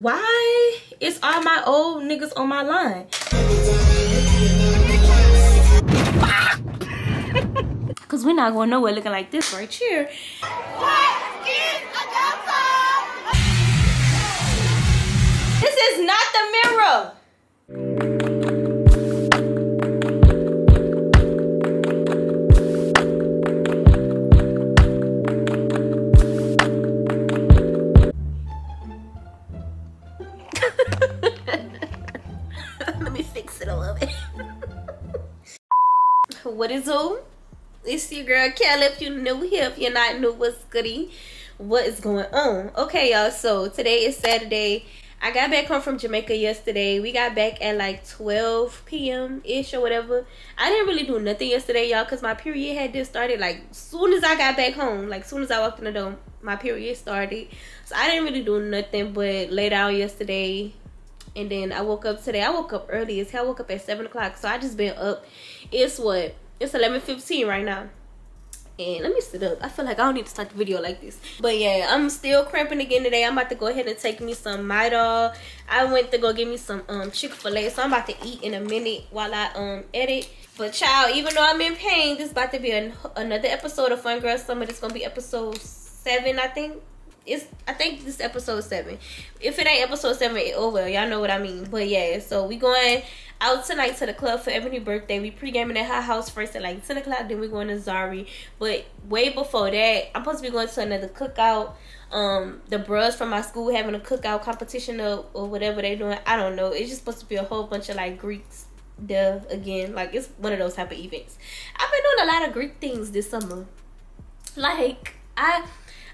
Why is all my old niggas on my line? Cause we're not going nowhere looking like this right here. This is not the mirror. What is up? It's your girl Kayla. If you new here, if you're not new, what's goody? What is going on? Okay, y'all. So today is Saturday. I got back home from Jamaica yesterday. We got back at like 12 p.m. ish or whatever. I didn't really do nothing yesterday, y'all, because my period had just started like soon as I got back home. Like soon as I walked in the door, my period started. So I didn't really do nothing but lay down yesterday. And then I woke up today. I woke up early as hell. I woke up at 7 o'clock. So I just been up. It's what? It's 11.15 right now. And let me sit up. I feel like I don't need to start the video like this. But yeah, I'm still cramping again today. I'm about to go ahead and take me some Midol. I went to go get me some um Chick-fil-A. So I'm about to eat in a minute while I um edit. But child, even though I'm in pain, this is about to be an, another episode of Fun Girl Summer. Is gonna be episode seven, I think. It's I think this is episode seven. If it ain't episode seven, it, well, y'all know what I mean. But yeah, so we going out tonight to the club for Ebony birthday. We pre-gaming at her house first at like 10 o'clock. Then we're going to Zari. But way before that, I'm supposed to be going to another cookout. Um, the bros from my school having a cookout competition or, or whatever they're doing. I don't know. It's just supposed to be a whole bunch of like Greeks there again. Like it's one of those type of events. I've been doing a lot of Greek things this summer. Like I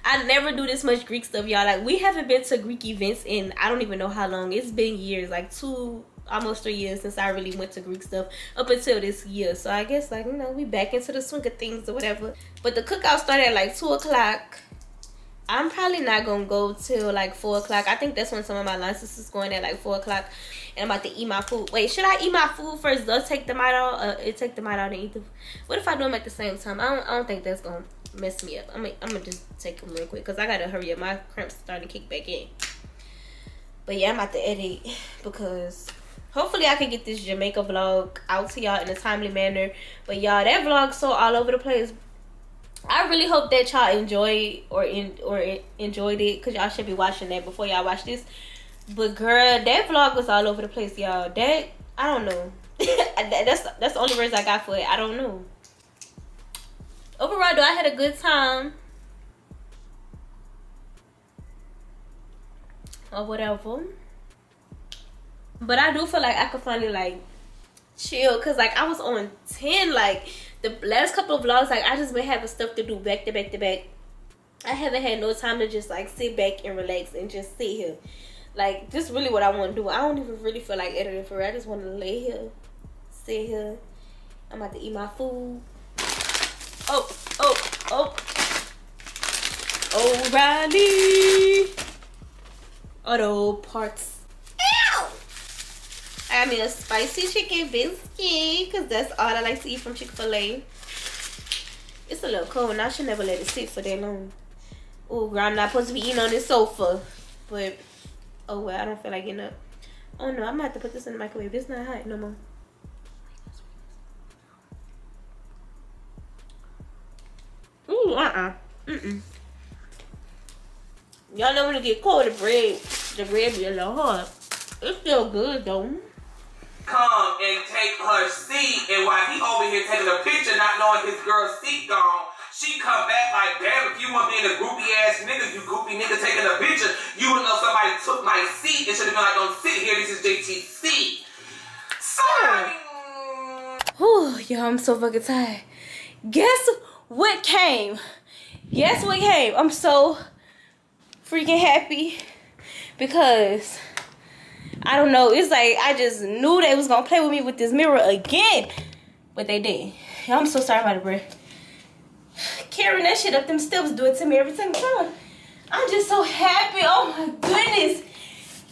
I never do this much Greek stuff, y'all. Like we haven't been to Greek events in I don't even know how long. It's been years, like two almost three years since I really went to Greek stuff up until this year. So I guess like you know we back into the swing of things or whatever. But the cookout started at like two o'clock. I'm probably not gonna go till like four o'clock. I think that's when some of my line is going at like four o'clock, and I'm about to eat my food. Wait, should I eat my food first? They'll take the Midol. Uh, it take the Midol and eat the. What if I do them at the same time? I don't. I don't think that's gonna mess me up. I'm. Gonna, I'm gonna just take them real quick because I gotta hurry up. My cramps starting to kick back in. But yeah, I'm about to edit because hopefully I can get this Jamaica vlog out to y'all in a timely manner. But y'all, that vlog so all over the place. I really hope that y'all enjoy or in or enjoyed it because y'all should be watching that before y'all watch this. But girl, that vlog was all over the place, y'all. That I don't know. that's that's the only words I got for it. I don't know. Overall, though, I had a good time. Or whatever. But I do feel like I could finally like chill because like I was on 10 like the last couple of vlogs like I just been having stuff to do back to back to back. I haven't had no time to just like sit back and relax and just sit here. Like just really what I want to do. I don't even really feel like editing for it. I just want to lay here, sit here. I'm about to eat my food. Oh, oh, oh. O'Reilly. Auto parts. I got me a spicy chicken biscuit because that's all I like to eat from Chick-fil-A. It's a little cold and I should never let it sit for that long. Oh, girl, I'm not supposed to be eating on this sofa. But, oh well, I don't feel like getting up. Oh no, I'm gonna have to put this in the microwave. It's not hot no more. Ooh, uh-uh. Mm-mm. Y'all know when it get cold, the bread, the bread be a little hard. It's still good though. Come and take her seat, and while he over here taking a picture, not knowing his girl's seat gone, she come back like, damn, if you want being a groupie ass nigga, you groupie nigga taking a picture, you would know somebody took my seat. It should have been like, don't sit here, this is JTC. Sorry. Whew, yo, I'm so fucking tired. Guess what came? Guess what came? I'm so freaking happy because I don't know. It's like I just knew they was gonna play with me with this mirror again, but they did. I'm so sorry about it, bro. Carrying that shit up them steps do it to me every single time. I'm just so happy. Oh my goodness.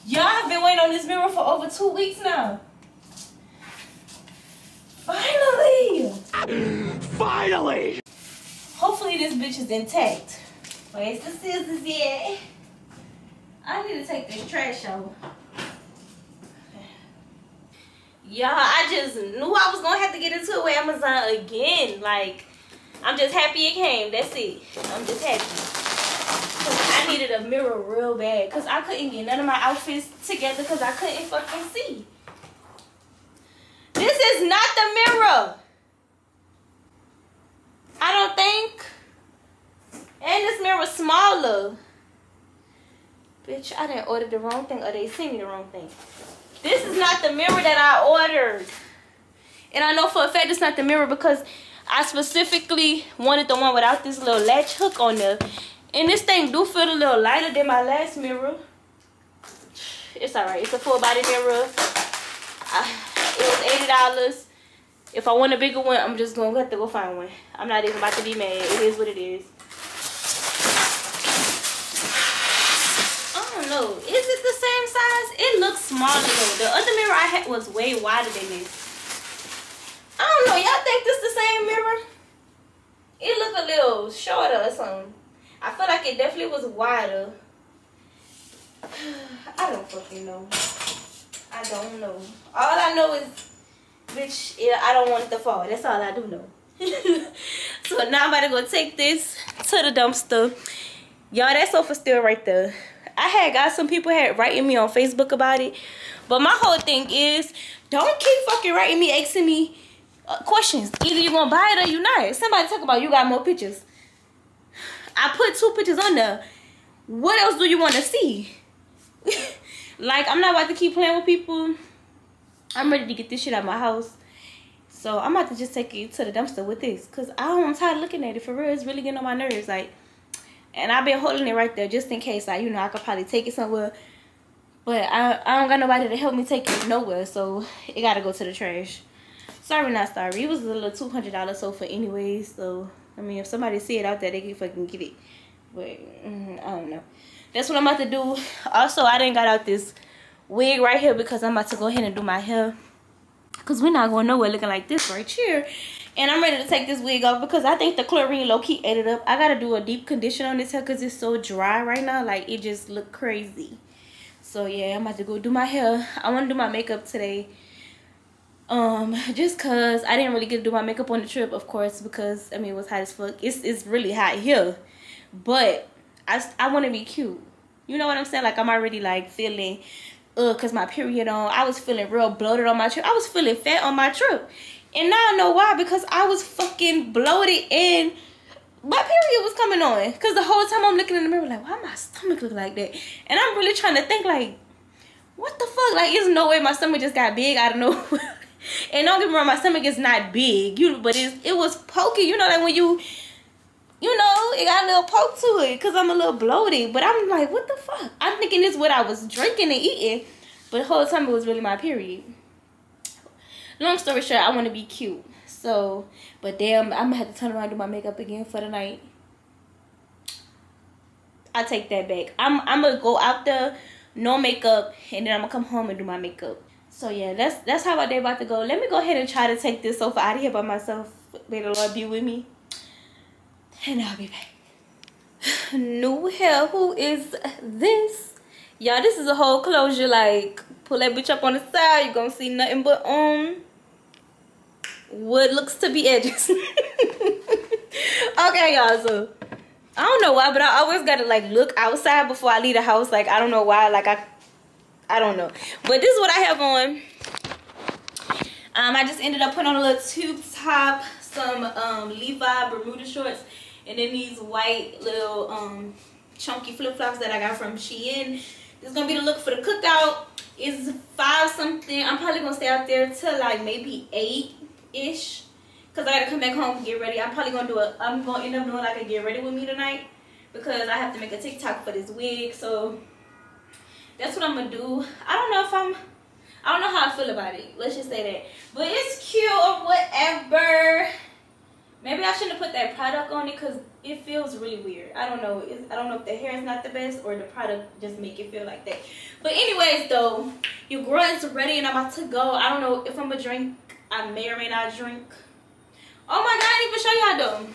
Y'all have been waiting on this mirror for over two weeks now. Finally! Finally! Hopefully this bitch is intact. Where's the scissors yet? I need to take this trash out. Y'all, I just knew I was gonna have to get into it with Amazon again. Like, I'm just happy it came. That's it. I'm just happy. I needed a mirror real bad. Cause I couldn't get none of my outfits together because I couldn't fucking see. This is not the mirror. I don't think. And this mirror smaller. Bitch, I didn't order the wrong thing or they sent me the wrong thing. This is not the mirror that I ordered. And I know for a fact it's not the mirror because I specifically wanted the one without this little latch hook on there. And this thing do feel a little lighter than my last mirror. It's alright. It's a full body mirror. I, it was $80. If I want a bigger one, I'm just going to have to go find one. I'm not even about to be mad. It is what it is. I don't know. The same size? It looks smaller though. The other mirror I had was way wider than this. I don't know. Y'all think this the same mirror? It look a little shorter or something. I feel like it definitely was wider. I don't fucking know. I don't know. All I know is, bitch, yeah, I don't want it to fall. That's all I do know. so now I'm about to go take this to the dumpster. Y'all, that sofa still right there. I had got some people had writing me on Facebook about it. But my whole thing is, don't keep fucking writing me, asking me uh, questions. Either you gonna buy it or you not. Somebody talk about you got more pictures. I put two pictures on there. What else do you want to see? like, I'm not about to keep playing with people. I'm ready to get this shit out of my house. So I'm about to just take it to the dumpster with this. Because I'm tired of looking at it. For real, it's really getting on my nerves. Like, and I've been holding it right there just in case. Like, you know, I could probably take it somewhere. But I, I don't got nobody to help me take it nowhere. So it got to go to the trash. Sorry, not sorry. It was a little $200 sofa anyway. So, I mean, if somebody see it out there, they can fucking get it. But, mm, I don't know. That's what I'm about to do. Also, I didn't got out this wig right here because I'm about to go ahead and do my hair. Because we're not going nowhere looking like this right here. And I'm ready to take this wig off because I think the chlorine low-key ate it up. I got to do a deep condition on this hair because it's so dry right now. Like, it just look crazy. So, yeah, I'm about to go do my hair. I want to do my makeup today. Um, just because I didn't really get to do my makeup on the trip, of course, because, I mean, it was hot as fuck. It's, it's really hot here. But I, I want to be cute. You know what I'm saying? Like, I'm already, like, feeling uh because my period on i was feeling real bloated on my trip i was feeling fat on my trip and now i know why because i was fucking bloated and my period was coming on because the whole time i'm looking in the mirror like why my stomach look like that and i'm really trying to think like what the fuck like there's no way my stomach just got big i don't know and don't get me wrong my stomach is not big you but it's, it was pokey you know like when you you know, it got a little poke to it because I'm a little bloated. But I'm like, what the fuck? I'm thinking this what I was drinking and eating. But the whole time it was really my period. Long story short, I want to be cute. So, but damn, I'm to have to turn around do my makeup again for the night. I take that back. I'm, I'm to go out there, no makeup, and then I'm to come home and do my makeup. So, yeah, that's that's how my day about to go. Let me go ahead and try to take this sofa out of here by myself. May the Lord be with me and I'll be back. New hair, who is this? Y'all, this is a whole closure. Like, pull that bitch up on the side, you're gonna see nothing but um what looks to be edges. okay, y'all, so I don't know why, but I always gotta like look outside before I leave the house. Like, I don't know why, like I I don't know. But this is what I have on. Um, I just ended up putting on a little tube top, some um Levi Bermuda shorts and then these white little um chunky flip-flops that I got from Shein. This is gonna be the look for the cookout. It's five something. I'm probably gonna stay out there till like maybe eight-ish. Cause I gotta come back home and get ready. I'm probably gonna do a I'm gonna end up doing like a get ready with me tonight. Because I have to make a TikTok for this wig. So that's what I'm gonna do. I don't know if I'm I don't know how I feel about it. Let's just say that. But it's cute or whatever. Maybe I shouldn't have put that product on it because it feels really weird. I don't know. It's, I don't know if the hair is not the best or the product just make it feel like that. But anyways, though, your girl is ready and I'm about to go. I don't know if I'm going to drink. I may or may not drink. Oh my God, I didn't even show y'all though.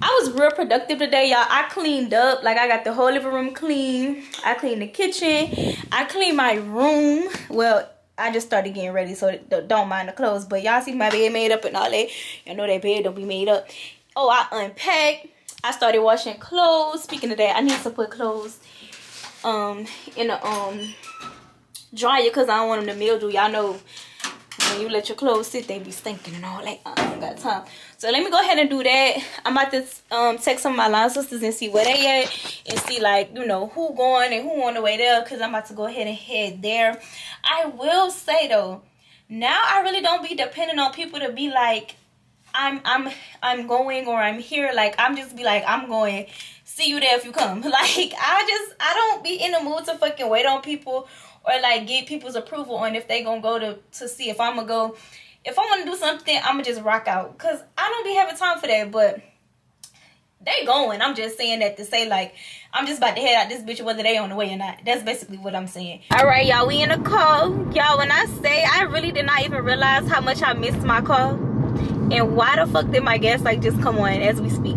I was real productive today, y'all. I cleaned up. Like, I got the whole living room clean. I cleaned the kitchen. I cleaned my room. Well, I just started getting ready, so don't mind the clothes. But y'all see my bed made up and all that. Y'all know that bed don't be made up. Oh, I unpacked. I started washing clothes. Speaking of that, I need to put clothes um in the um dryer because I don't want them to mildew. Y'all know when you let your clothes sit, they be stinking and all that. I don't got time. So let me go ahead and do that. I'm about to um text some of my line sisters and see where they at and see like, you know, who going and who on the way there because I'm about to go ahead and head there. I will say though, now I really don't be depending on people to be like, I'm I'm I'm going or I'm here. Like I'm just be like, I'm going. See you there if you come. Like I just I don't be in the mood to fucking wait on people or like get people's approval on if they gonna go to to see if I'm gonna go. If I want to do something, I'm gonna just rock out because I don't be having time for that. But they going. I'm just saying that to say like I'm just about to head out this bitch whether they on the way or not. That's basically what I'm saying. All right, y'all. We in a call, y'all. When I say I really did not even realize how much I missed my call, and why the fuck did my gas like just come on as we speak.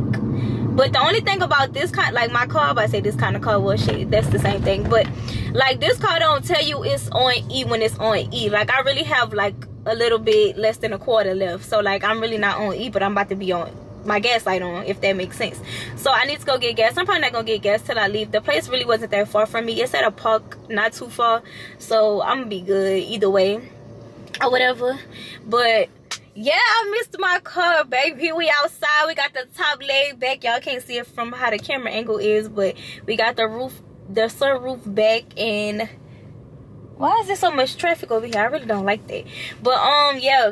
But the only thing about this kind, like my car, I say this kind of car, well, shit, that's the same thing. But like this car don't tell you it's on E when it's on E. Like I really have like a little bit less than a quarter left. So like I'm really not on E, but I'm about to be on my gas light on if that makes sense. So i need to go get gas. I'm probably not gonna get gas till i leave. The place really wasn't that far from me. It's at a park not too far. So i'm gonna be good either way or whatever. But yeah i missed my car baby. We outside. We got the top laid back. Y'all can't see it from how the camera angle is but we got the roof the sunroof back and why is there so much traffic over here? I really don't like that. But um yeah.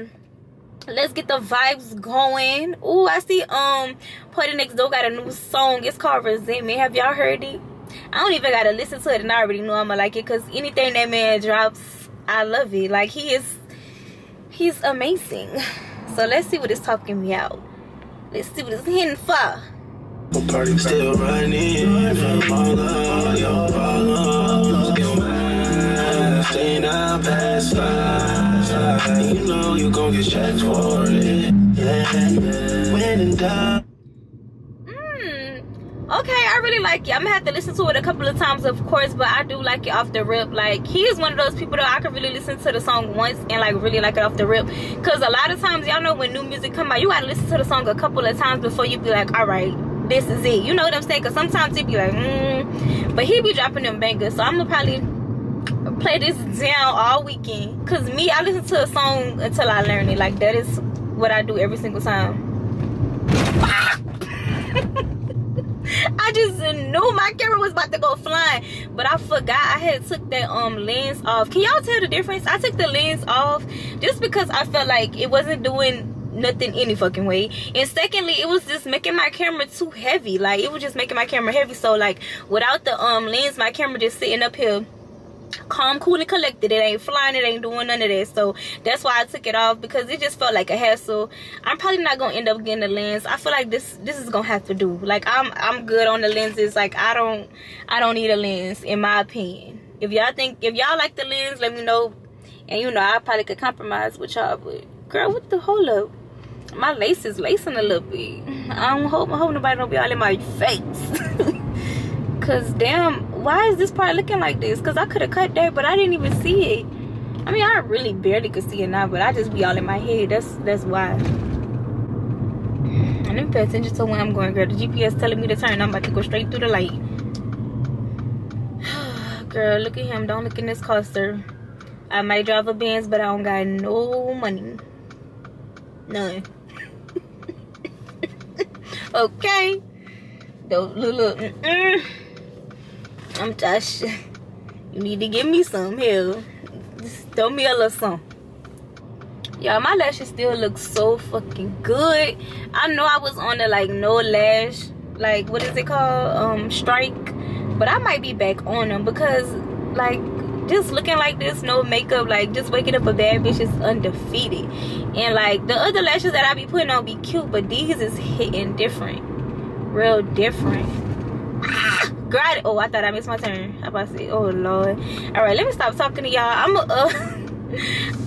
Let's get the vibes going. Oh i see um PARTYNEXTDOOR got a new song. It's called resentment. Have y'all heard it? I don't even gotta listen to it and i already know i'm gonna like it because anything that man drops i love it. Like he is he's amazing so let's see what it's talking me out let's see what it's hitting for Party still running from all. You know you gon' get checked for it. Yeah, when in doubt okay i really like it. I'm gonna have to listen to it a couple of times of course but i do like it off the rip. Like he is one of those people that i can really listen to the song once and like really like it off the rip. Because a lot of times y'all know when new music come out you gotta listen to the song a couple of times before you be like all right this is it. You know what i'm saying? Because sometimes it be like mm. but he be dropping them bangers so i'm gonna probably play this down all weekend. Because me i listen to a song until i learn it. Like that is what i do every single time I just knew my camera was about to go flying, but I forgot I had took that um lens off. Can y'all tell the difference? I took the lens off just because I felt like it wasn't doing nothing any fucking way and secondly it was just making my camera too heavy like it was just making my camera heavy so like without the um lens my camera just sitting up here calm cool and collected. It ain't flying it ain't doing none of that. So that's why i took it off because it just felt like a hassle. I'm probably not gonna end up getting the lens. I feel like this this is gonna have to do. Like i'm i'm good on the lenses. Like i don't i don't need a lens in my opinion. If y'all think if y'all like the lens let me know. And you know i probably could compromise with y'all but girl what the hold up. My lace is lacing a little bit. I don't hope i hope nobody don't be all in my face Cause damn, why is this part looking like this? Cause I could have cut that, but I didn't even see it. I mean, I really barely could see it now, but I just be all in my head. That's that's why. I didn't pay attention to where I'm going, girl. The GPS telling me to turn. I'm about to go straight through the light. girl, look at him. Don't look in this coaster. I might drive a Benz, but I don't got no money. None. okay. Those little. Mm -mm. I'm just, you need to give me some here. Just throw me a little some. Y'all, my lashes still look so fucking good. I know I was on the like no lash, like what is it called? Um, strike. But I might be back on them because like just looking like this, no makeup, like just waking up a bad bitch is undefeated. And like the other lashes that I be putting on be cute, but these is hitting different. Real different. Girl, oh, I thought I missed my turn. How about to say, oh, Lord. All right, let me stop talking to y'all. I'm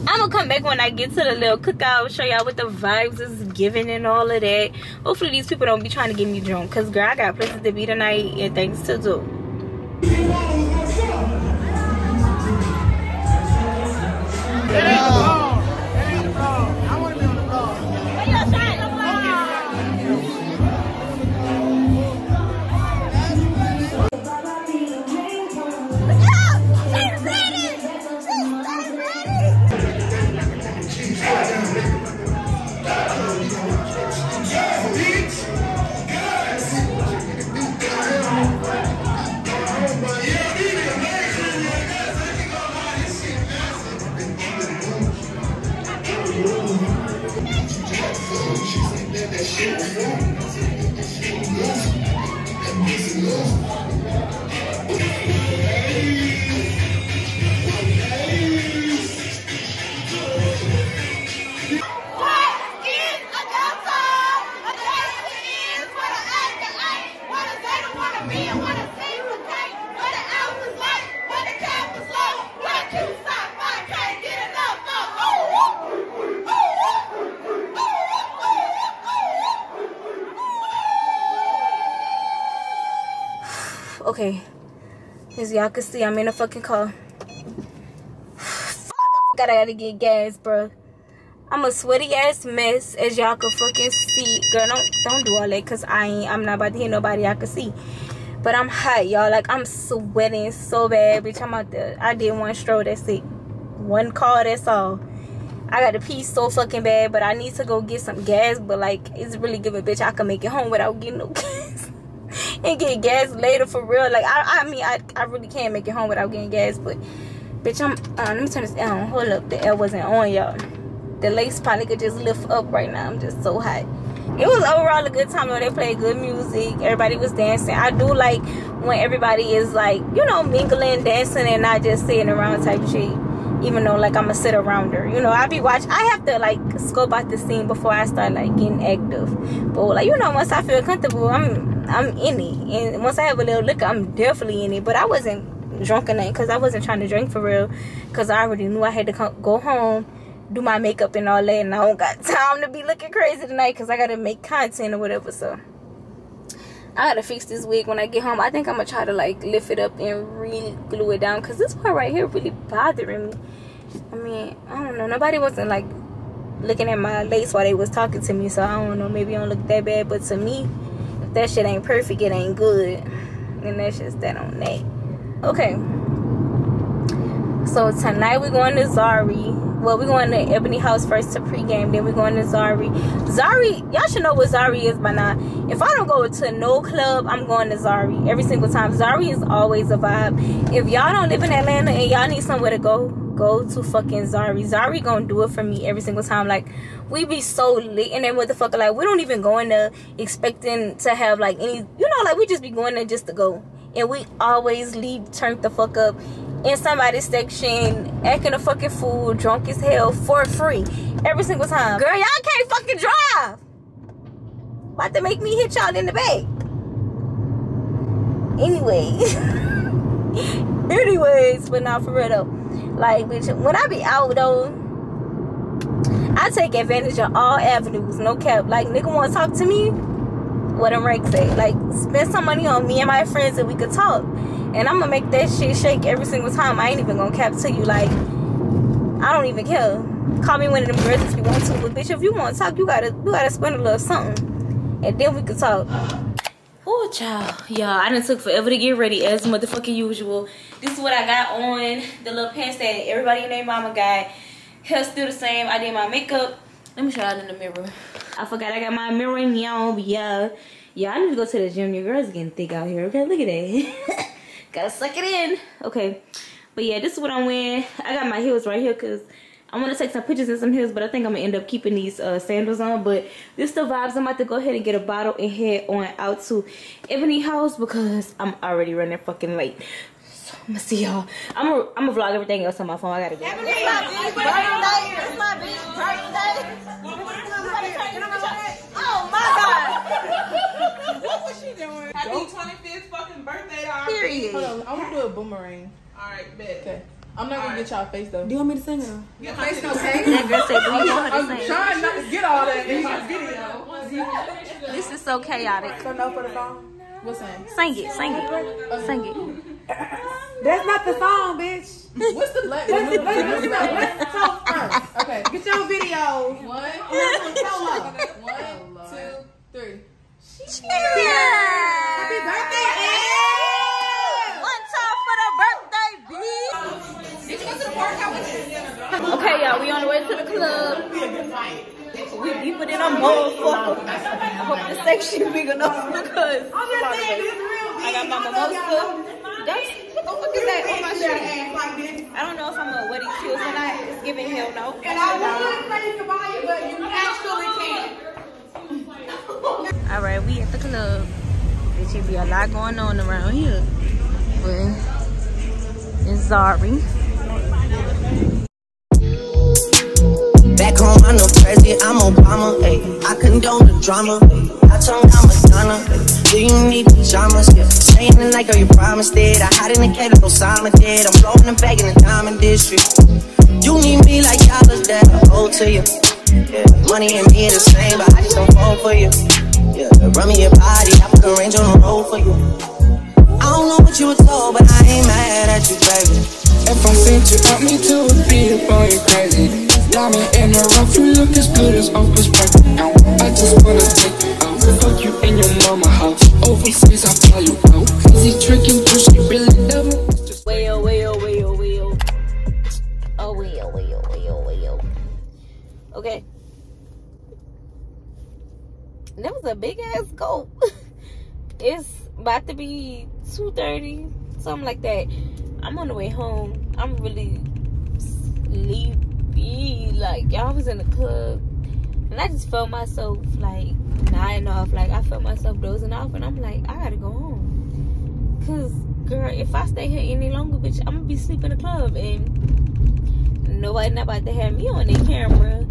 I'm gonna come back when I get to the little cookout, show y'all what the vibes is giving and all of that. Hopefully these people don't be trying to get me drunk, cause girl, I got places to be tonight and things to do. Okay. Y'all can see, I'm in a fucking car. Fuck, I gotta get gas, bro. I'm a sweaty ass mess, as y'all can fucking see. Girl, don't don't do all that, cause I ain't. I'm not about to hit nobody I can see. But I'm hot, y'all. Like I'm sweating so bad, bitch. I'm out there. I did one stroll. That's it. One call. That's all. I got to pee so fucking bad, but I need to go get some gas. But like, it's really good, bitch. I can make it home without getting no gas and get gas later for real. Like I, I mean, I, I really can't make it home without getting gas. But bitch, I'm. Uh, let me turn this down. Hold up, the L wasn't on, y'all. The lace probably could just lift up right now. I'm just so hot. It was overall a good time though. They played good music. Everybody was dancing. I do like when everybody is like, you know, mingling, dancing, and not just sitting around type shit. Even though like I'm a sit around her, you know, I be watch. I have to like scope out the scene before I start like getting active. But like you know, once I feel comfortable, I'm I'm in it. And once I have a little liquor, I'm definitely in it. But I wasn't drunk enough because I wasn't trying to drink for real. Because I already knew I had to come, go home, do my makeup and all that. And I don't got time to be looking crazy tonight because I got to make content or whatever. So I gotta fix this wig when I get home. I think I'm gonna try to like lift it up and re-glue it down because this part right here really bothering me. I mean, I don't know. Nobody wasn't like looking at my lace while they was talking to me, so I don't know. Maybe I don't look that bad, but to me, if that shit ain't perfect, it ain't good, and that's just that on that. Okay. So tonight we're going to Zari. Well, we're going to Ebony House first to pregame. Then we're going to Zari. Zari, y'all should know what Zari is by now. If I don't go to no club, I'm going to Zari every single time. Zari is always a vibe. If y'all don't live in Atlanta and y'all need somewhere to go, go to fucking Zari. Zari gonna do it for me every single time. Like we be so lit in that motherfucker. Like we don't even go in there expecting to have like any, you know, like we just be going there just to go. And we always leave turned the fuck up in somebody's section, acting a fucking fool, drunk as hell for free every single time. Girl, y'all can't fucking drive. About to make me hit y'all in the back. Anyways. Anyways, but not for real though. Like, bitch, when I be out though, I take advantage of all avenues, no cap. Like, nigga wanna talk to me? What them Rex say? Like, spend some money on me and my friends and we could talk. And I'm gonna make that shit shake every single time. I ain't even gonna cap to you. Like, I don't even care. Call me one of them girls if you want to, but bitch, if you want to talk, you gotta you gotta spend a little something, and then we can talk. Oh, child, y'all, I done took forever to get ready as motherfucking usual. This is what I got on the little pants that everybody in their mama got. Hair still the same. I did my makeup. Let me show y'all in the mirror. I forgot I got my mirror in y'all, yeah, yeah, I need to go to the gym. Your girl's getting thick out here. Okay, look at that. Gotta suck it in. Okay. But yeah, this is what I'm wearing. I got my heels right here because I want to take some pictures in some heels, but I think I'm going to end up keeping these uh, sandals on. But this the vibes. I'm about to go ahead and get a bottle and head on out to Ebony House because I'm already running fucking late. So I'm going to see y'all. I'm going to I'm gonna vlog everything else on my phone. I got to go. Ebony, it's my bitch birthday my god. What was she doing? Happy 25th fucking birthday to our Period. Hold on, I'm gonna do a boomerang. All right, bet. Okay. I'm not gonna get y'all face though. Do you want me to sing it? Face no face. That girl said, "Do you want her to I'm trying not to get all that in my video. This is so chaotic. So no for the song. What's that? Sing it, sing it, sing it. That's not the song, bitch. What's the black? Let's, let's, let's, let's talk first. Okay. Get your videos. One, Solo. one, two, three. Happy birthday, Ed. One time for the birthday, B. Okay, y'all, we on the way to the club. We deeper than a motherfucker. I hope the section big enough because I got my mimosa. That's what the fuck is that on my shirt? I don't know if I'm a wedding shoes or not. It's giving hell no. And I would say you can buy it, but you actually can't. All right, we at the club. There should be a lot going on around here. But it's Zari. Back home, I'm no president, I'm Obama. Ay. I condone the drama. Ay. I tongue down Madonna. Ay. Do you need pajamas? Yeah. Staying the night, girl, you promised it. I hide in the cat, Osama did. I'm blowing the bag in the diamond district. You need me like dollars that I owe to you. Yeah. Money and me are the same, but I just don't fall for you. Yeah. Run me your body, I put the range on the road for you. I don't know what you were told, but I ain't mad at you, baby. If I sent you out, me too would beat up on you crazy. Diamond in the rough, you look as good as Oprah's pregnant. I just wanna take you out, fuck you in your mama house. Overseas, I fly you out. Crazy tricking, do she really never? Well, well, well, Okay. That was a big ass goat. it's about to be 2.30, something like that. I'm on the way home. I'm really sleepy. Like, y'all was in the club. And I just felt myself, like, nodding off. Like, I felt myself dozing off. And I'm like, I gotta go home. Because, girl, if I stay here any longer, bitch, I'm gonna be sleeping in the club. And nobody not about to have me on their camera.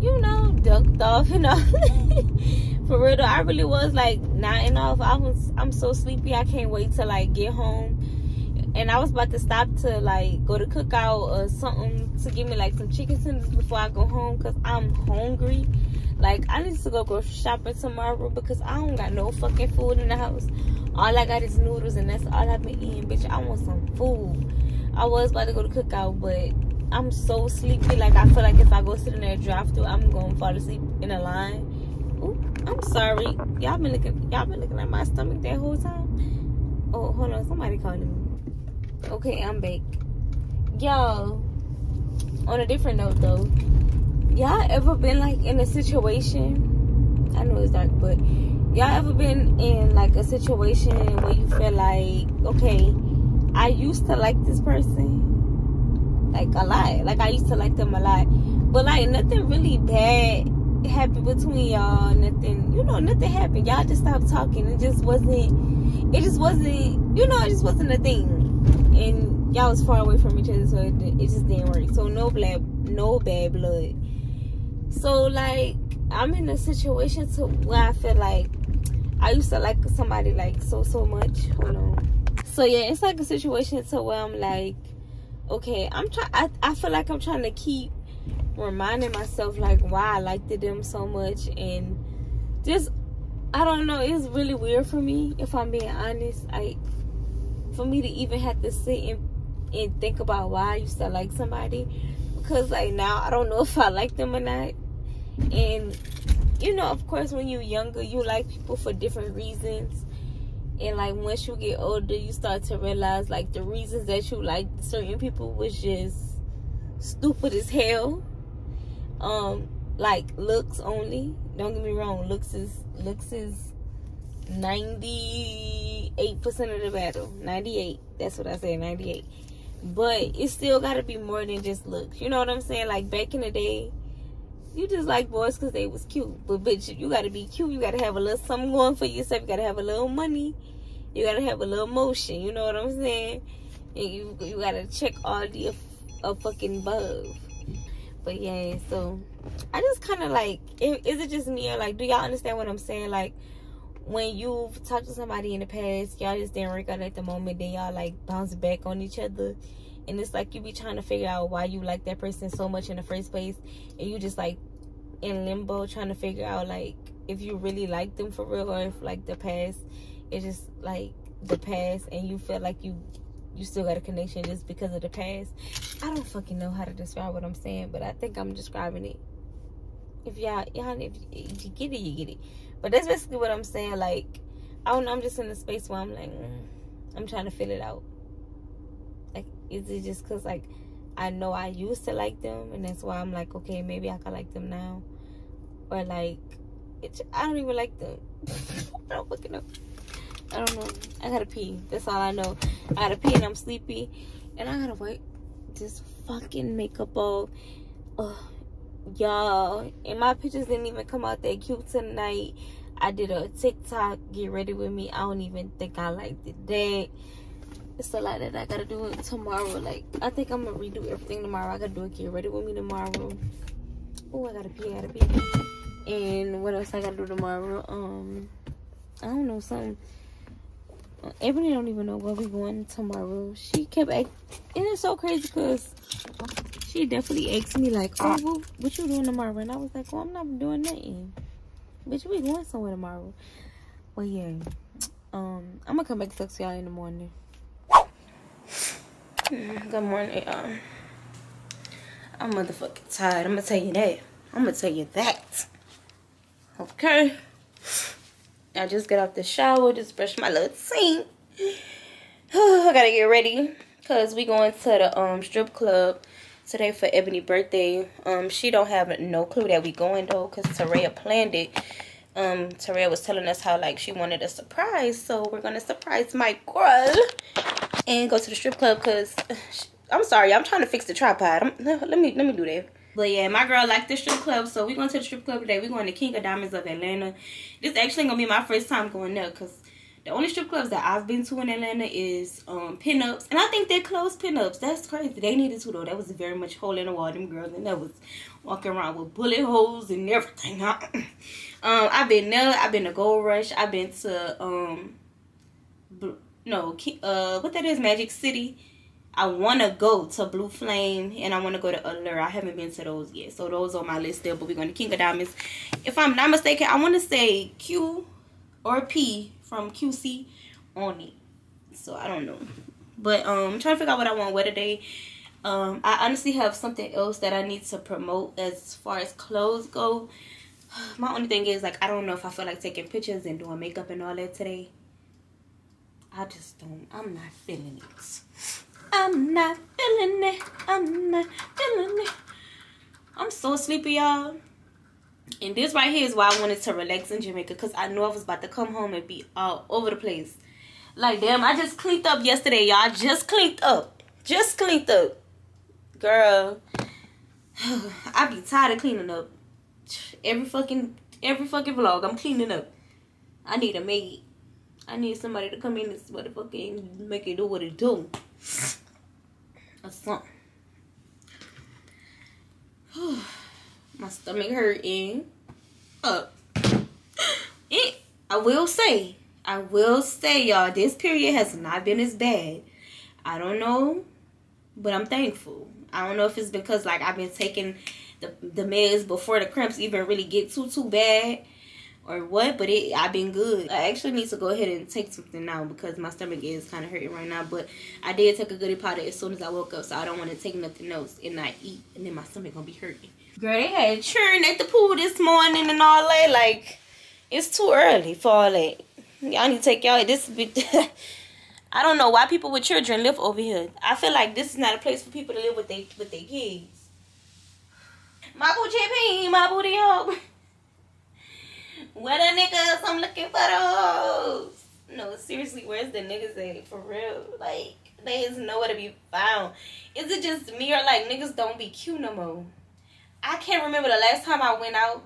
You know, ducked off and all. For real though, I really was like nodding off. I was I'm so sleepy. I can't wait to like get home. And I was about to stop to like go to cookout or something to give me like some chicken tenders before I go home because I'm hungry. Like I need to go grocery shopping tomorrow because I don't got no fucking food in the house. All I got is noodles and that's all I've been eating. Bitch, I want some food. I was about to go to cookout, but I'm so sleepy. Like I feel like if I go sit in that drive through, I'm gonna fall asleep in a line. Ooh, I'm sorry. Y'all been looking y'all been looking at my stomach that whole time. Oh, hold on, somebody calling me. Okay, I'm back. Y'all, on a different note though, y'all ever been like in a situation? I know it's dark, but y'all ever been in like a situation where you feel like, okay, I used to like this person, like a lot. Like I used to like them a lot, but like nothing really bad happened between y'all. Nothing, you know, nothing happened. Y'all just stopped talking. It just wasn't. It just wasn't. You know, it just wasn't a thing. And y'all was far away from each other, so it, it just didn't work. So no bad, no bad blood. So like, I'm in a situation to where I feel like I used to like somebody like so so much. Hold on. So yeah, it's like a situation to where I'm like, okay, I'm trying. I feel like I'm trying to keep reminding myself like why I liked them so much and just I don't know. It's really weird for me if I'm being honest. I for me to even have to sit and and think about why I used to like somebody because like now I don't know if I like them or not. And you know, of course, when you're younger, you like people for different reasons. And like once you get older, you start to realize like the reasons that you like certain people was just stupid as hell. Um, like looks only. Don't get me wrong, looks is looks is ninety eight percent of the battle. Ninety eight. That's what I said, ninety eight. But it still gotta be more than just looks. You know what I'm saying? Like back in the day, you just like boys because they was cute. But bitch, you gotta be cute. You gotta have a little something going for yourself. You gotta have a little money. You gotta have a little motion. You know what I'm saying? And you you gotta check all the a uh, fucking above. But yeah, so I just kind of like, is it just me or like, do y'all understand what I'm saying? Like, when you've talked to somebody in the past, y'all just didn't work out at the moment, then y'all like bounce back on each other, and it's like you be trying to figure out why you like that person so much in the first place. And you just like in limbo trying to figure out like if you really like them for real or if like the past it's just like the past and you feel like you you still got a connection just because of the past. I don't fucking know how to describe what i'm saying but i think i'm describing it. If y'all y'all if, if you get it you get it. But that's basically what i'm saying like i don't know i'm just in a space where i'm like mm, i'm trying to fill it out is it just because like i know i used to like them and that's why i'm like okay maybe i can like them now or like i don't even like them i don't fucking know I don't know. I gotta pee. That's all I know. I gotta pee and I'm sleepy. And I gotta wipe this fucking makeup off. Uh, y'all. And my pictures didn't even come out that cute tonight. I did a TikTok, get ready with me. I don't even think I liked it that. It's a lot that I gotta do tomorrow. Like, I think I'm gonna redo everything tomorrow. I gotta do it, get ready with me tomorrow. Oh, I gotta pee, I gotta pee. And what else I gotta do tomorrow? Um, I don't know, something. Ebony don't even know where we going tomorrow. She kept asking, and it's so crazy because she definitely asked me like, "Oh, what, what you doing tomorrow?" And I was like, "Oh, I'm not doing nothing. Bitch, we going somewhere tomorrow." Well, yeah. Um, I'm gonna come back to talk to y'all in the morning. Good morning, y'all. I'm motherfucking tired. I'm gonna tell you that. I'm gonna tell you that. Okay. I just got off the shower, just brushed my little teeth. I gotta get ready because we going to the um strip club today for Ebony birthday. Um, she don't have no clue that we going though because Taria planned it. Um, Taria was telling us how like she wanted a surprise, so we're gonna surprise my girl and go to the strip club because I'm sorry, I'm trying to fix the tripod. I'm, let me let me do that. But yeah, my girl liked the strip club, so we're going to the strip club today. We're going to King of Diamonds of Atlanta. This actually gonna be my first time going there because the only strip clubs that I've been to in Atlanta is um pinups. And I think they closed pinups. That's crazy. They needed to though. That was very much hole in the wall. Them girls and that was walking around with bullet holes and everything. um I've been there, I've been to Gold Rush, I've been to um no uh what that is, Magic City. I want to go to Blue Flame and I want to go to Allure. I haven't been to those yet. So those on my list there. But we're going to King of Diamonds. If I'm not mistaken, I want to say Q or P from QC on it. So I don't know. But um, I'm trying to figure out what I want to wear today. Um, I honestly have something else that I need to promote as far as clothes go. My only thing is like I don't know if I feel like taking pictures and doing makeup and all that today. I just don't. I'm not feeling it. I'm not feeling it. I'm not feeling it. I'm so sleepy, y'all. And this right here is why I wanted to relax in Jamaica. Because I knew I was about to come home and be all over the place. Like, damn, I just cleaned up yesterday, y'all. Just cleaned up. Just cleaned up. Girl. I be tired of cleaning up. Every fucking, every fucking vlog, I'm cleaning up. I need a maid. I need somebody to come in this motherfucking make it do what it do or something. My stomach hurting up. It, I will say, I will say, y'all, this period has not been as bad. I don't know, but I'm thankful. I don't know if it's because like I've been taking the the meds before the cramps even really get too too bad or what, but it I've been good. I actually need to go ahead and take something now because my stomach is kind of hurting right now. But I did take a Goody powder as soon as I woke up, so I don't want to take nothing else and not eat, and then my stomach gonna be hurting. Girl, they had churn at the pool this morning and all that. Like, it's too early for all that. Y'all need to take y'all this. I don't know why people with children live over here. I feel like this is not a place for people to live with they with their kids. My booty, my booty home. Where the niggas? I'm looking for those. No, seriously, where's the niggas at? For real. Like, they is nowhere to be found. Is it just me or like niggas don't be cute no more? I can't remember the last time I went out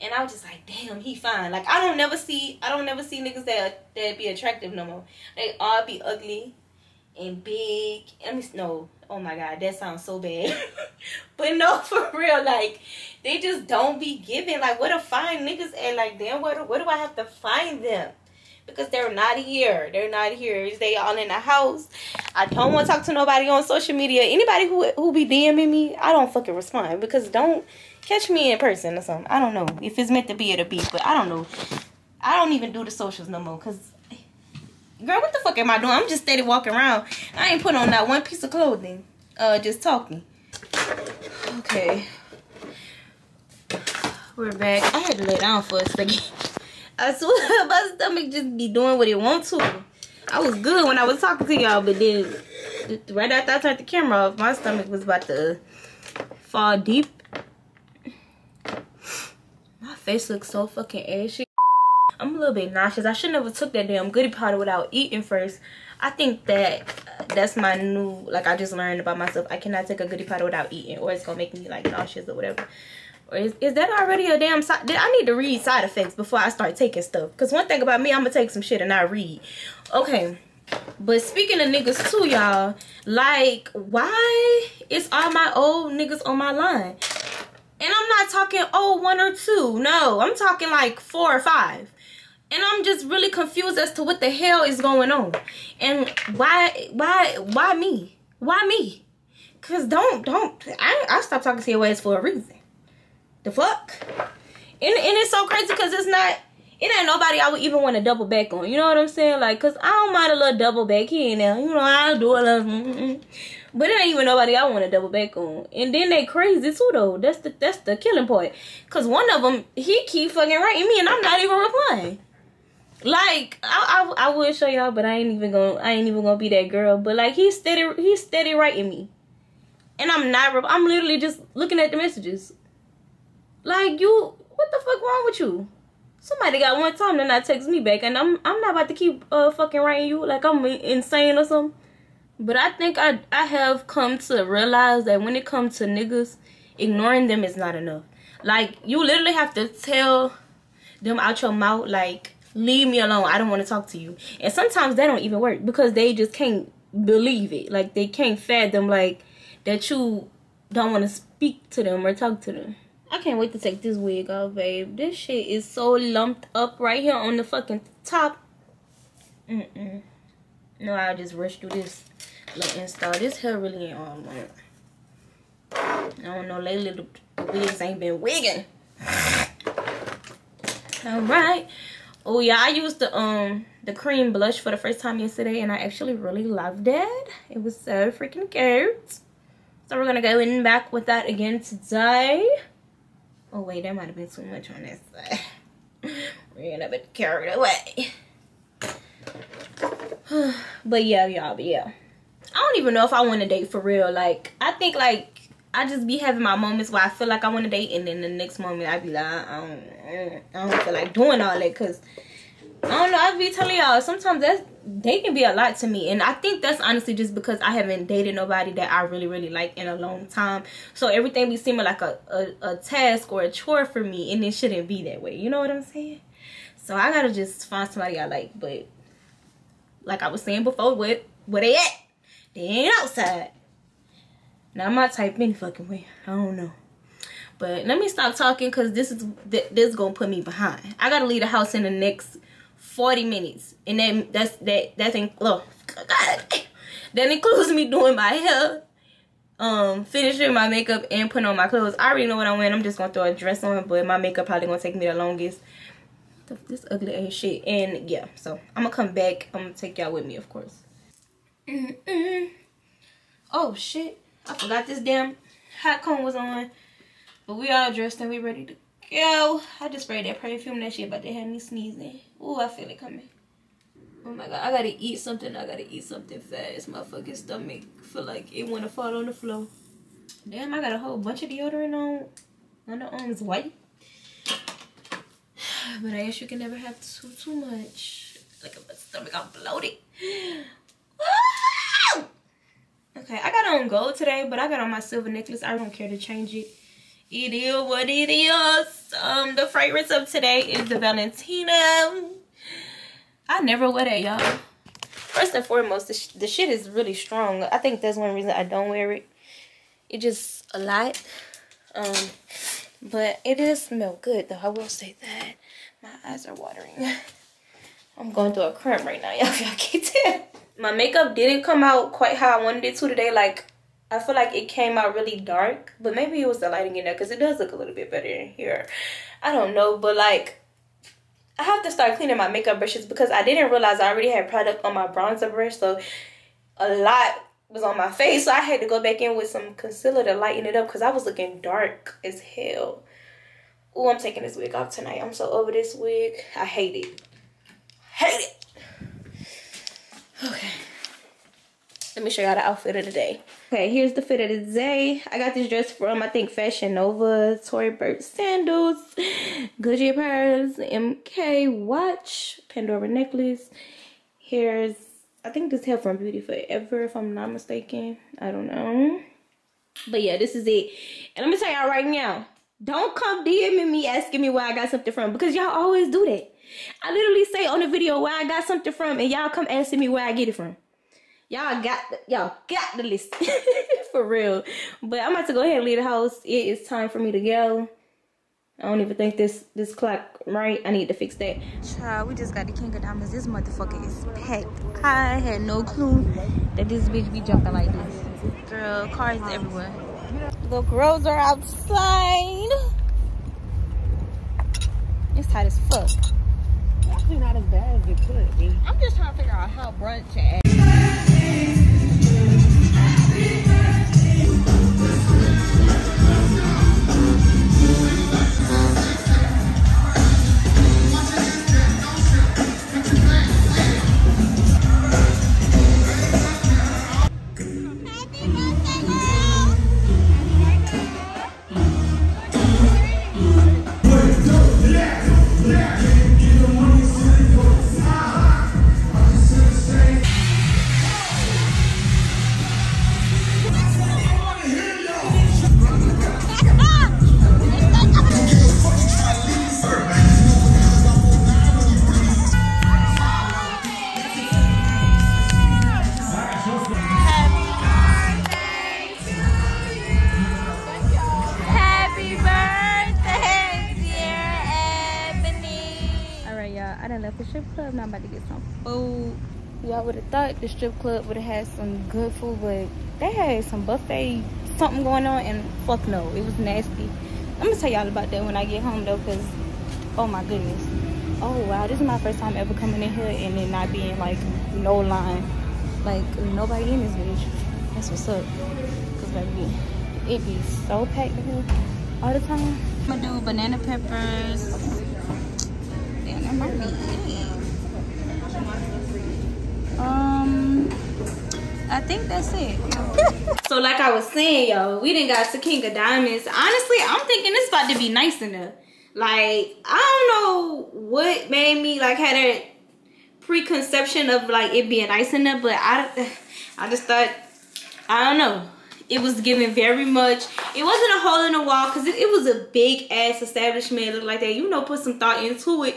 and I was just like, damn, he fine. Like I don't never see I don't never see niggas that that be attractive no more. They all be ugly and big. I mean, no, oh my god, that sounds so bad. but no, for real, like they just don't be giving. Like, what to find niggas and Like, damn, where, where do I have to find them? because they're not here. They're not here. They all in the house. I don't want to talk to nobody on social media. Anybody who who be DMing me, I don't fucking respond because don't catch me in person or something. I don't know if it's meant to be, it'll be. But I don't know. I don't even do the socials no more because. Girl, what the fuck am I doing? I'm just steady walking around. I ain't put on that one piece of clothing. Uh, just talking. Okay. We're back. I had to lay down for a second. I swear my stomach just be doing what it wants to. I was good when I was talking to y'all, but then right after I turned the camera off, my stomach was about to fall deep. My face looks so fucking ashy. I'm a little bit nauseous. I should never took that damn Goody powder without eating first. I think that that's my new, like I just learned about myself. I cannot take a Goody powder without eating or it's going to make me like nauseous or whatever. Or is, is that already a damn side? I need to read side effects before I start taking stuff. Because one thing about me, I'm going to take some shit and not read. Okay. But speaking of niggas too, y'all, like, why is all my old niggas on my line? And I'm not talking, oh, one or two. No, I'm talking like four or five. And I'm just really confused as to what the hell is going on. And why, why, why me? Why me? Cause don't, don't, I, I stopped talking to your ass for a reason. The fuck? And, and it's so crazy because it's not, it ain't nobody I would even want to double back on. You know what I'm saying? Like, cause I don't mind a little double back here there. You know, I'll do a little, mm -mm. but it ain't even nobody I want to double back on. And then they crazy too though. That's the that's the killing point. Cause one of them he keep fucking writing me and I'm not even replying. Like I, I, I would show y'all, but I ain't even gonna I ain't even gonna be that girl. But like he's steady he's steady writing me, and I'm not. I'm literally just looking at the messages. Like you, what the fuck wrong with you? Somebody got one time to not text me back, and I'm I'm not about to keep uh fucking writing you like I'm insane or something. But I think I I have come to realize that when it comes to niggas, ignoring them is not enough. Like you literally have to tell them out your mouth like leave me alone. I don't want to talk to you. And sometimes that don't even work because they just can't believe it. Like they can't fathom like that you don't want to speak to them or talk to them. I can't wait to take this wig off, babe. This shit is so lumped up right here on the fucking top. Mm-mm. No, I'll just rush through this little install. This hair really ain't on right. I don't know, lately the, wigs ain't been wigging. Alright. Oh yeah, I used the um the cream blush for the first time yesterday and I actually really loved it. It was so freaking cute. So we're gonna go in back with that again today. Oh wait, that might have been too much on this side. we're gonna be carried away. but yeah, y'all, but yeah. I don't even know if I want to date for real. Like, I think like I just be having my moments where I feel like I want to date, and then the next moment I be like, I don't, I don't feel like doing all that, cause I don't know. I be telling y'all sometimes that's they can be a lot to me, and I think that's honestly just because I haven't dated nobody that I really really like in a long time. So everything be seeming like a a, a task or a chore for me, and it shouldn't be that way. You know what I'm saying? So I gotta just find somebody I like, but like I was saying before, what where they at? They ain't outside. Not my type any fucking way. I don't know. But let me stop talking because this is this is gonna put me behind. I gotta leave the house in the next 40 minutes. And then that's that that's in oh, God. That includes me doing my hair, um, finishing my makeup and putting on my clothes. I already know what I'm wearing. I'm just gonna throw a dress on, but my makeup probably gonna take me the longest. This ugly ass shit. And yeah, so I'm gonna come back. I'm gonna take y'all with me, of course. Mm -mm. Oh shit. I forgot this damn hot comb was on. But we all dressed and we ready to go. I just sprayed that perfume. That shit about to have me sneezing. Ooh, I feel it coming. Oh my god, I gotta eat something. I gotta eat something fast. My fucking stomach feel like it wanna fall on the floor. Damn, I got a whole bunch of deodorant on. On the arms white. But I guess you can never have too too much. Like my stomach, I'm bloated. Ah! Okay, I got on gold today, but I got on my silver necklace. I don't care to change it. It is what it is. Um, the fragrance of today is the Valentino. I never wear that, y'all. First and foremost, the, sh the shit is really strong. I think that's one reason I don't wear it. It just a lot. Um, but it does smell good, though. I will say that. My eyes are watering. I'm going through a cramp right now, y'all. Y'all can't tell. My makeup didn't come out quite how I wanted it to today. Like, I feel like it came out really dark, but maybe it was the lighting in there because it does look a little bit better in here. I don't know, but like, I have to start cleaning my makeup brushes because I didn't realize I already had product on my bronzer brush, so a lot was on my face. So I had to go back in with some concealer to lighten it up because I was looking dark as hell. Oh, I'm taking this wig off tonight. I'm so over this wig. I hate it. Hate it. Okay. Let me show y'all the outfit of the day. Okay, here's the fit of the day. I got this dress from, I think, Fashion Nova, Tory Burch sandals, Gucci purse, MK watch, Pandora necklace. Here's, I think this hair from Beauty Forever, if I'm not mistaken. I don't know. But yeah, this is it. And let me tell y'all right now, don't come DMing me asking me where I got something from because y'all always do that. I literally say on the video where I got something from and y'all come asking me where I get it from. Y'all got the, y'all got the list for real. But I'm about to go ahead and leave the house. It is time for me to go. I don't even think this this clock right. I need to fix that. Child, we just got the King of Diamonds. This motherfucker is packed. I had no clue that this bitch be jumping like this. Girl, cars everywhere. The girls are outside. It's tight as fuck. Actually, not as bad as it could be. I'm just trying to figure out how brunch at. Strip club would have had some good food, but they had some buffet something going on, and fuck no, it was nasty. I'm gonna tell y'all about that when I get home though, cause oh my goodness. Oh wow, this is my first time ever coming in here and it not being like no line, like nobody in this bitch. That's what's up. Cause baby, it be so packed here all the time. I'm gonna do banana peppers. Damn, that might be it. Think that's it. so like I was saying, yo, we didn't got to King of Diamonds. Honestly, I'm thinking it's about to be nice enough. Like, I don't know what made me like had a preconception of like it being nice enough, but I, I just thought, I don't know. It was giving very much. It wasn't a hole in the wall because it, it was a big ass establishment. Looked like that. You know, put some thought into it.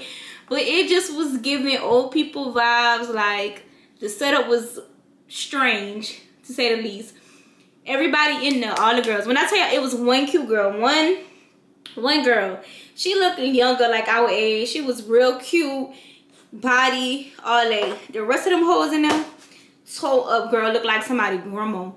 But it just was giving old people vibes. Like the setup was strange to say the least. Everybody in there, all the girls. When I tell you, it was one cute girl. One, one girl. She looked younger, like our age. She was real cute. Body, all that. The rest of them hoes in there, toe up girl, looked like somebody grandma.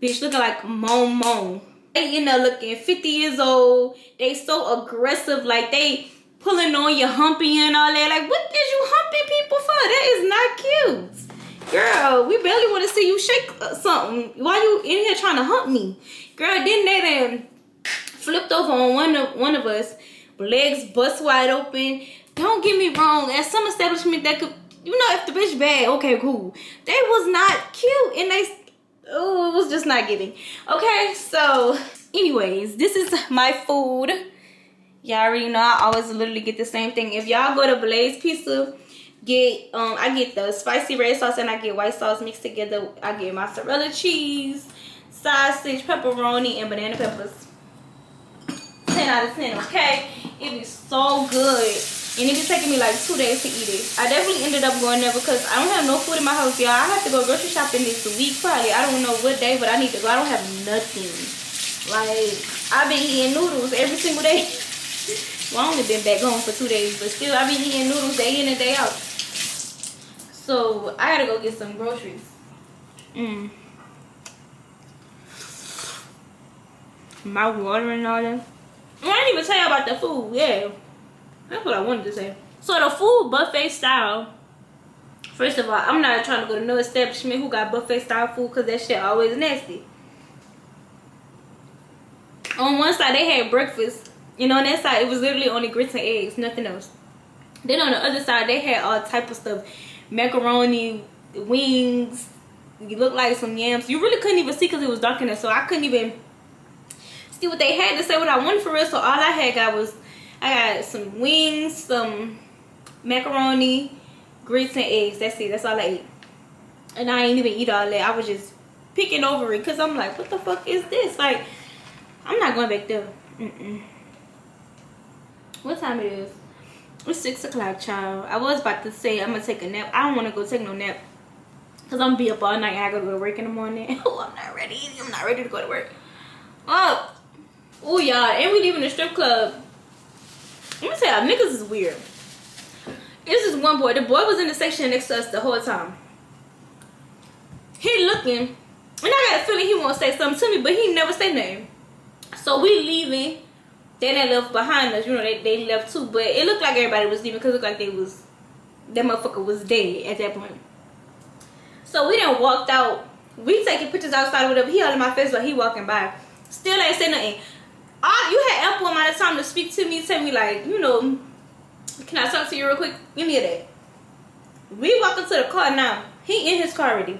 Bitch looking like mom mom. They in there looking 50 years old. They so aggressive, like they pulling on your humping and all that. Like, what is you humping people for? That is not cute. Girl, we barely want to see you shake uh, something. Why you in here trying to hump me? Girl, then they done flipped over on one of one of us. Legs bust wide open. Don't get me wrong. At some establishment that could, you know, if the bitch bad, okay, cool. They was not cute, and they, oh, it was just not giving. Okay, so, anyways, this is my food. Y'all already know I always literally get the same thing. If y'all go to Blaze Pizza, get um I get the spicy red sauce and I get white sauce mixed together. I get mozzarella cheese, sausage, pepperoni, and banana peppers. 10 out of 10, okay? it is so good. And it be taking me like two days to eat it. I definitely ended up going there because I don't have no food in my house, y'all. I have to go grocery shopping this week probably. I don't know what day, but I need to go. I don't have nothing. Like, I've been eating noodles every single day. well, I only been back home for two days, but still, I've been eating noodles day in and day out. So I gotta go get some groceries. Mm. My water and all that. I didn't even tell you about the food. Yeah. That's what I wanted to say. So the food buffet style. First of all, I'm not trying to go to no establishment who got buffet style food because that shit always nasty. On one side they had breakfast. You know, on that side it was literally only grits and eggs, nothing else. Then on the other side they had all type of stuff. Macaroni, wings, you look like some yams. You really couldn't even see because it was dark in there, so I couldn't even see what they had to say what I wanted for real. So all I had got was I got some wings, some macaroni, grits and eggs. That's it. That's all I ate. And I ain't even eat all that. I was just picking over it because I'm like, what the fuck is this? Like, I'm not going back there. Mm -mm. What time it is? It's 6 o'clock, child. I was about to say I'm going to take a nap. I don't want to go take no nap. Because I'm going to be up all night. I got to go to work in the morning. oh, I'm not ready. I'm not ready to go to work. Oh, oh y'all. And we leaving the strip club. Let me tell y'all, niggas is weird. This is one boy. The boy was in the section next to us the whole time. He looking. And I got a feeling he won't say something to me, but he never say nothing. So we leaving. They left behind us. You know, they, they left too. But it looked like everybody was leaving because it looked like they was, that motherfucker was dead at that point. So we done walked out. We taking pictures outside or whatever. He in my face while he walking by. Still ain't say nothing. All, you had ample amount of time to speak to me. Tell me like, you know, can I talk to you real quick? Give me a day. We walk into the car now. He in his car already.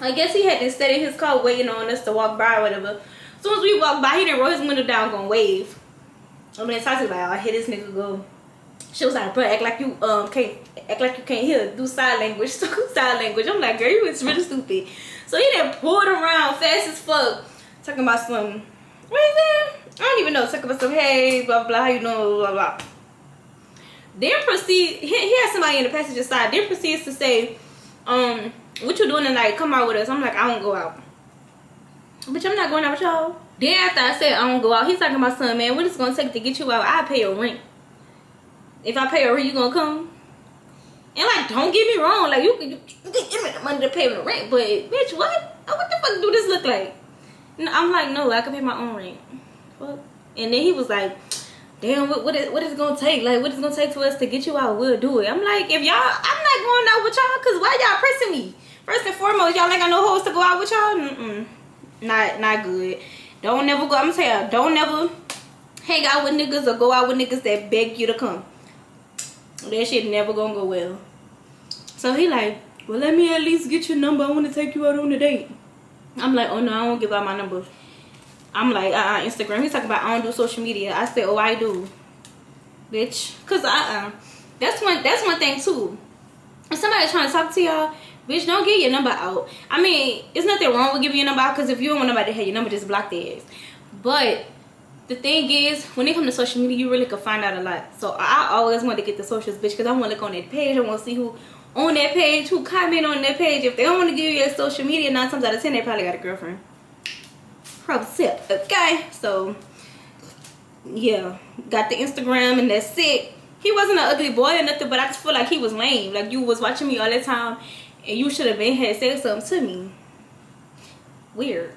I guess he had to stay in his car waiting on us to walk by or whatever. As soon as we walked by, he didn't roll his window down, gonna wave. I mean, Tati like, oh, I hear this nigga go. She was like, bro, act like you um can't act like you can't hear. Do sign language. So sign language. I'm like, girl, you was really stupid. So he then pulled around fast as fuck, talking about some. What is that? I don't even know. Talking about some hey, blah blah. How you know? Blah blah. Then proceed. He, he had somebody in the passenger side. Then proceeds to say, um, what you doing tonight? Come out with us. I'm like, I don't go out. Bitch, I'm not going out with y'all. Then after I said I don't go out, he's talking about son, man, what it's gonna take to get you out? I pay your rent. If I pay your rent, you gonna come? And like, don't get me wrong, like you can, give me the money to pay the rent, but bitch, what? What the fuck do this look like? And I'm like, no, I can pay my own rent. Fuck. And then he was like, damn, what what is what is gonna take? Like, what is gonna take for us to get you out? We'll do it. I'm like, if y'all, I'm not going out with y'all, cause why y'all pressing me? First and foremost, y'all ain't got no hoes to go out with y'all. Mm -mm. Not not good. Don't never go. I'm tell you, don't never hang out with niggas or go out with niggas that beg you to come. That shit never gonna go well. So he like, well, let me at least get your number. I want to take you out on a date. I'm like, oh no, I won't give out my number. I'm like, uh, uh Instagram. He's talking about I don't do social media. I said, oh, I do, bitch. Cause uh, uh, that's one. That's one thing too. If somebody's trying to talk to y'all, bitch, don't give your number out. I mean, it's nothing wrong with giving your number out. Cause if you don't want nobody to have your number, just block their ass. But the thing is, when it comes to social media, you really can find out a lot. So I always want to get the socials, bitch, because I want to look on that page. I want to see who on that page, who comment on that page. If they don't want to give you your social media, nine times out of ten, they probably got a girlfriend. Probably sip, okay? So, yeah. Got the Instagram and that's it. He wasn't an ugly boy or nothing, but I just feel like he was lame. Like, you was watching me all the time, and you should have been had said something to me. Weird.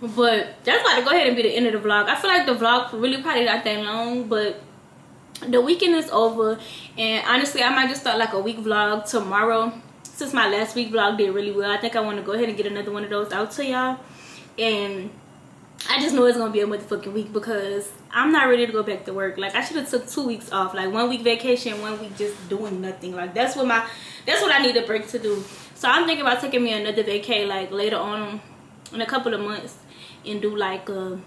But that's about to go ahead and be the end of the vlog. I feel like the vlog really probably not that long, but the weekend is over and honestly i might just start like a week vlog tomorrow since my last week vlog did really well i think i want to go ahead and get another one of those out to y'all and i just know it's gonna be a motherfucking week because i'm not ready to go back to work like i should have took two weeks off like one week vacation one week just doing nothing like that's what my that's what i need a break to do. So i'm thinking about taking me another vacay like later on in a couple of months and do like a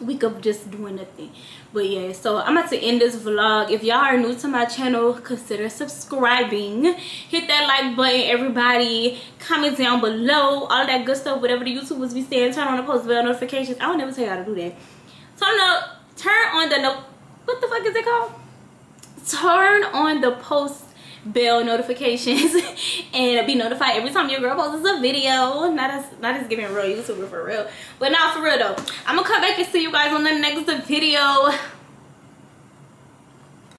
week of just doing nothing. But yeah so i'm about to end this vlog. If y'all are new to my channel consider subscribing. Hit that like button everybody. Comment down below. All that good stuff whatever the youtubers be saying. Turn on the post bell notifications. I will never tell y'all to do that. Turn on turn on the no what the fuck is it called? Turn on the post bell notifications and be notified every time your girl posts a video. Not as not as giving real youtuber for real. But not for real though. I'm gonna come back and see you guys on the next video